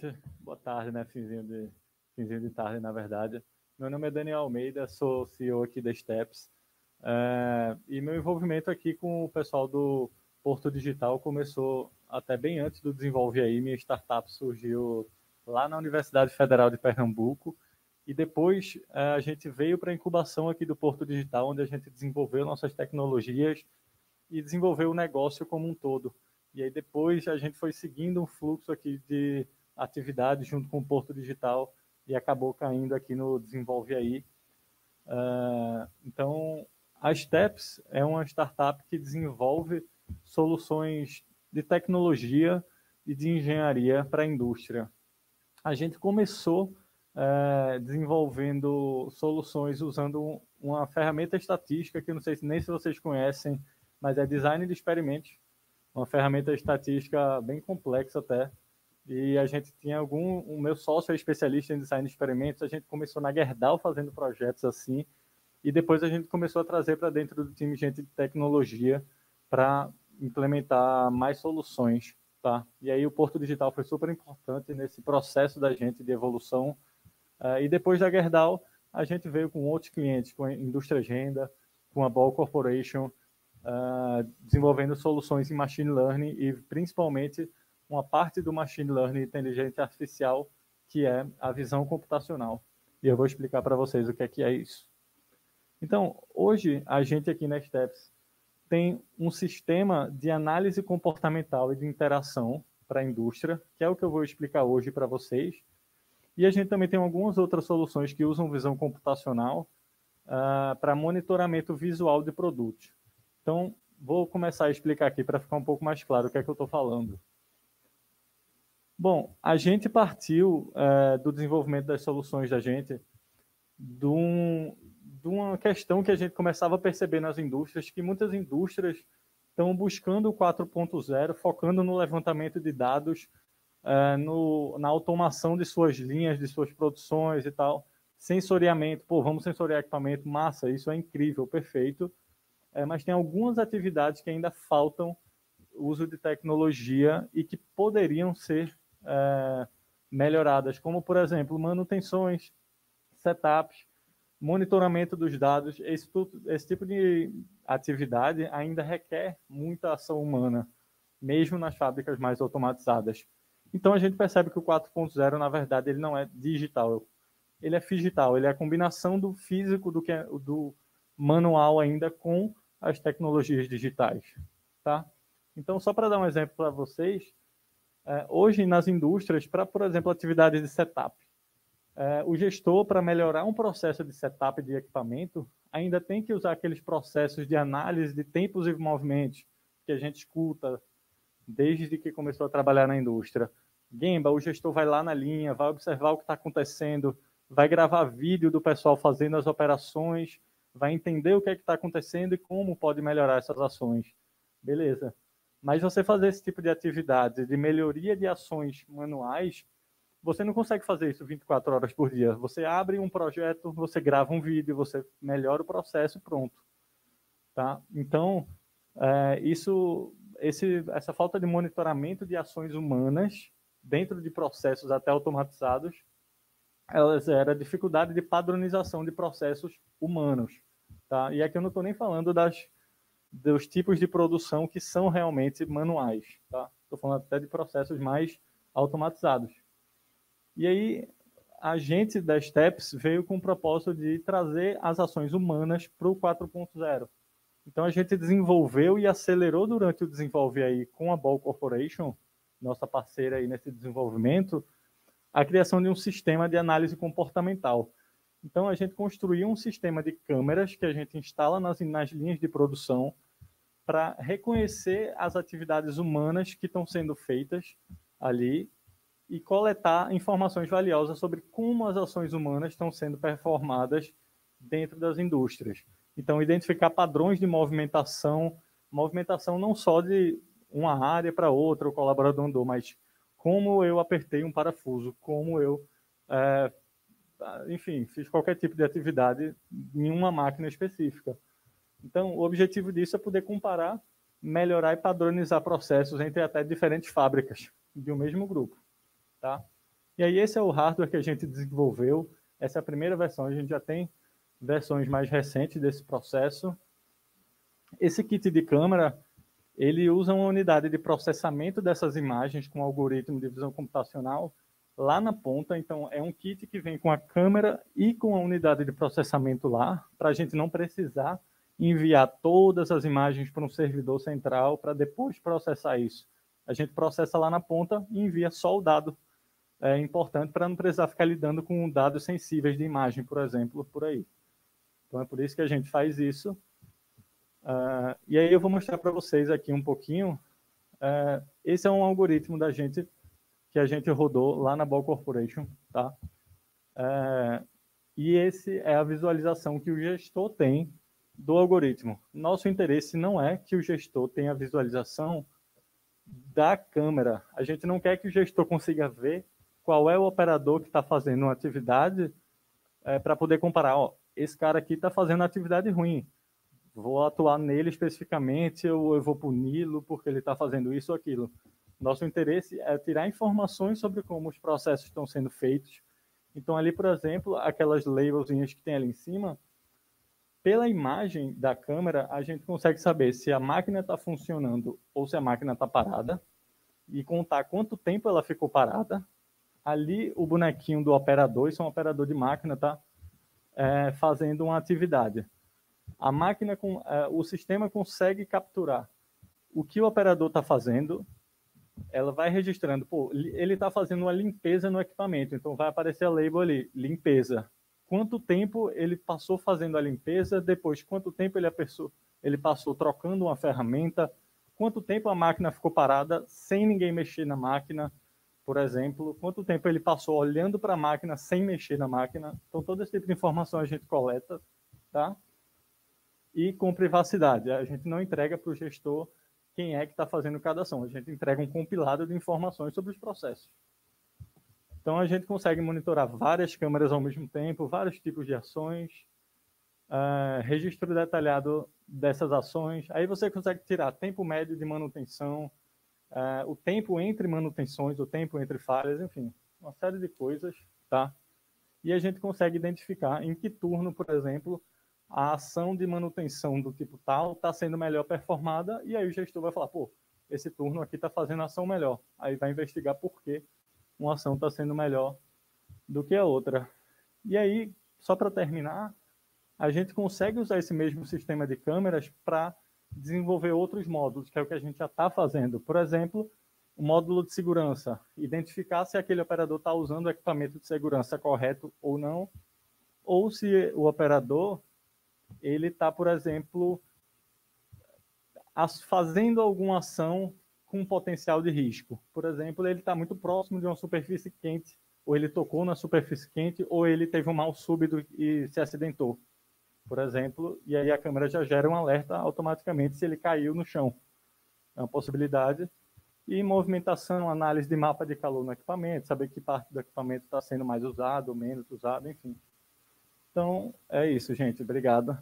noite, boa tarde, né? Finzinho de, finzinho de tarde, na verdade. Meu nome é Daniel Almeida, sou CEO aqui da Steps. É, e meu envolvimento aqui com o pessoal do Porto Digital começou até bem antes do Desenvolve Aí. Minha startup surgiu lá na Universidade Federal de Pernambuco. E depois é, a gente veio para a incubação aqui do Porto Digital, onde a gente desenvolveu nossas tecnologias e desenvolveu o negócio como um todo. E aí depois a gente foi seguindo um fluxo aqui de atividades junto com o Porto Digital e acabou caindo aqui no Desenvolve Aí. Uh, então, a Steps é uma startup que desenvolve soluções de tecnologia e de engenharia para a indústria. A gente começou uh, desenvolvendo soluções usando uma ferramenta estatística que não sei nem se vocês conhecem, mas é design de experimentos uma ferramenta estatística bem complexa até. E a gente tinha algum, o meu sócio é especialista em design de experimentos, a gente começou na Gerdau fazendo projetos assim, e depois a gente começou a trazer para dentro do time gente de tecnologia para implementar mais soluções, tá? E aí o Porto Digital foi super importante nesse processo da gente de evolução. Uh, e depois da Gerdau, a gente veio com outros clientes, com a Indústria Agenda, com a Ball Corporation, uh, desenvolvendo soluções em machine learning e principalmente uma parte do machine learning inteligência artificial que é a visão computacional. E eu vou explicar para vocês o que é que é isso. Então, hoje a gente aqui na Steps tem um sistema de análise comportamental e de interação para a indústria, que é o que eu vou explicar hoje para vocês. E a gente também tem algumas outras soluções que usam visão computacional uh, para monitoramento visual de produtos. Então, vou começar a explicar aqui para ficar um pouco mais claro o que é que eu estou falando. Bom, a gente partiu é, do desenvolvimento das soluções da gente de, um, de uma questão que a gente começava a perceber nas indústrias, que muitas indústrias estão buscando o 4.0, focando no levantamento de dados, é, no, na automação de suas linhas, de suas produções e tal. Sensoriamento, pô, vamos sensoriar equipamento, massa, isso é incrível, perfeito é, mas tem algumas atividades que ainda faltam uso de tecnologia e que poderiam ser é, melhoradas, como, por exemplo, manutenções, setups, monitoramento dos dados. Esse, esse tipo de atividade ainda requer muita ação humana, mesmo nas fábricas mais automatizadas. Então, a gente percebe que o 4.0, na verdade, ele não é digital, ele é digital, ele é a combinação do físico, do, que é, do manual ainda com as tecnologias digitais, tá? Então, só para dar um exemplo para vocês, é, hoje nas indústrias, para, por exemplo, atividades de setup, é, o gestor, para melhorar um processo de setup de equipamento, ainda tem que usar aqueles processos de análise de tempos e movimentos que a gente escuta desde que começou a trabalhar na indústria. Gemba, o gestor vai lá na linha, vai observar o que está acontecendo, vai gravar vídeo do pessoal fazendo as operações, vai entender o que é está acontecendo e como pode melhorar essas ações. Beleza. Mas você fazer esse tipo de atividade de melhoria de ações manuais, você não consegue fazer isso 24 horas por dia. Você abre um projeto, você grava um vídeo, você melhora o processo e pronto. Tá? Então, é, isso, esse, essa falta de monitoramento de ações humanas dentro de processos até automatizados era a dificuldade de padronização de processos humanos. Tá? E aqui eu não estou nem falando das, dos tipos de produção que são realmente manuais. Estou tá? falando até de processos mais automatizados. E aí, a gente da Steps veio com o propósito de trazer as ações humanas para o 4.0. Então, a gente desenvolveu e acelerou durante o desenvolver aí com a Ball Corporation, nossa parceira aí nesse desenvolvimento, a criação de um sistema de análise comportamental. Então, a gente construiu um sistema de câmeras que a gente instala nas, nas linhas de produção para reconhecer as atividades humanas que estão sendo feitas ali e coletar informações valiosas sobre como as ações humanas estão sendo performadas dentro das indústrias. Então, identificar padrões de movimentação, movimentação não só de uma área para outra, o colaborador andou, mas como eu apertei um parafuso, como eu, é, enfim, fiz qualquer tipo de atividade em uma máquina específica. Então, o objetivo disso é poder comparar, melhorar e padronizar processos entre até diferentes fábricas de um mesmo grupo, tá? E aí esse é o hardware que a gente desenvolveu. Essa é a primeira versão. A gente já tem versões mais recentes desse processo. Esse kit de câmera, ele usa uma unidade de processamento dessas imagens com algoritmo de visão computacional lá na ponta. Então, é um kit que vem com a câmera e com a unidade de processamento lá, para a gente não precisar enviar todas as imagens para um servidor central para depois processar isso. A gente processa lá na ponta e envia só o dado é, importante para não precisar ficar lidando com dados sensíveis de imagem, por exemplo, por aí. Então é por isso que a gente faz isso. Uh, e aí eu vou mostrar para vocês aqui um pouquinho. Uh, esse é um algoritmo da gente que a gente rodou lá na Ball Corporation, tá? Uh, e esse é a visualização que o gestor tem do algoritmo. Nosso interesse não é que o gestor tenha a visualização da câmera. A gente não quer que o gestor consiga ver qual é o operador que está fazendo uma atividade é, para poder comparar. Ó, esse cara aqui está fazendo atividade ruim. Vou atuar nele especificamente ou eu vou puni-lo porque ele está fazendo isso ou aquilo. Nosso interesse é tirar informações sobre como os processos estão sendo feitos. Então, ali, por exemplo, aquelas labelzinhas que tem ali em cima, pela imagem da câmera, a gente consegue saber se a máquina está funcionando ou se a máquina está parada e contar quanto tempo ela ficou parada. Ali, o bonequinho do operador, isso é um operador de máquina, tá? É, fazendo uma atividade. A máquina, com, é, o sistema consegue capturar o que o operador está fazendo. Ela vai registrando, pô, ele está fazendo uma limpeza no equipamento, então vai aparecer a label ali, limpeza quanto tempo ele passou fazendo a limpeza, depois quanto tempo ele, ele passou trocando uma ferramenta, quanto tempo a máquina ficou parada sem ninguém mexer na máquina, por exemplo, quanto tempo ele passou olhando para a máquina sem mexer na máquina. Então, todo esse tipo de informação a gente coleta, tá? E com privacidade. A gente não entrega para o gestor quem é que está fazendo cada ação. A gente entrega um compilado de informações sobre os processos. Então a gente consegue monitorar várias câmeras ao mesmo tempo, vários tipos de ações, uh, registro detalhado dessas ações. Aí você consegue tirar tempo médio de manutenção, uh, o tempo entre manutenções, o tempo entre falhas, enfim, uma série de coisas, tá? E a gente consegue identificar em que turno, por exemplo, a ação de manutenção do tipo tal está sendo melhor performada, e aí o gestor vai falar, pô, esse turno aqui está fazendo ação melhor. Aí vai investigar por quê uma ação está sendo melhor do que a outra. E aí, só para terminar, a gente consegue usar esse mesmo sistema de câmeras para desenvolver outros módulos, que é o que a gente já está fazendo. Por exemplo, o módulo de segurança, identificar se aquele operador está usando o equipamento de segurança correto ou não, ou se o operador ele está, por exemplo, fazendo alguma ação com potencial de risco. Por exemplo, ele está muito próximo de uma superfície quente, ou ele tocou na superfície quente, ou ele teve um mal súbito e se acidentou, por exemplo, e aí a câmera já gera um alerta automaticamente se ele caiu no chão. É uma possibilidade. E movimentação, análise de mapa de calor no equipamento, saber que parte do equipamento está sendo mais usado menos usado, enfim. Então, é isso, gente. Obrigado.